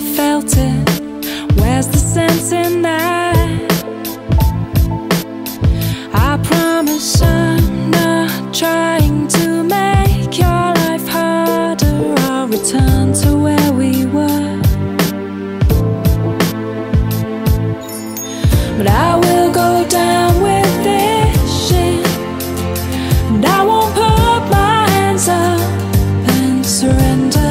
felt it. Where's the sense in that? I promise I'm not trying to make your life harder. I'll return to where we were. But I will go down with this ship, and I won't put my hands up and surrender.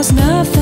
cost nothing.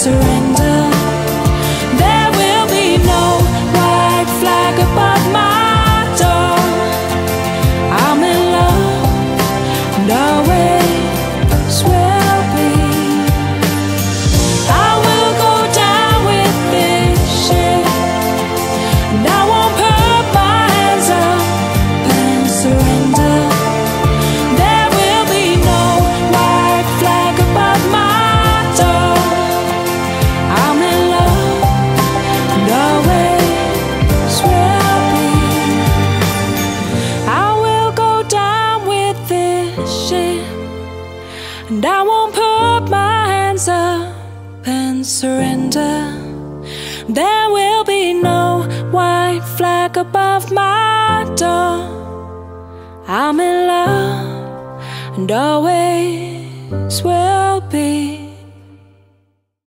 So. And I won't put my hands up and surrender. There will be no white flag above my door. I'm in love and always will be.